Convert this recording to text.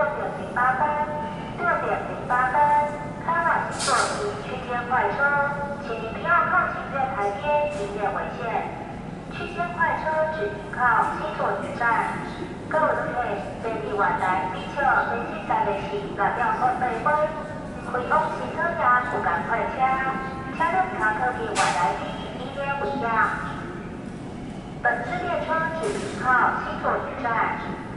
六点零八分六点零八分开往座区间快车请不要靠站台边以免危险区间快车靠各位旅客注意来列车进站掉回快来本次列车只停靠西座一站。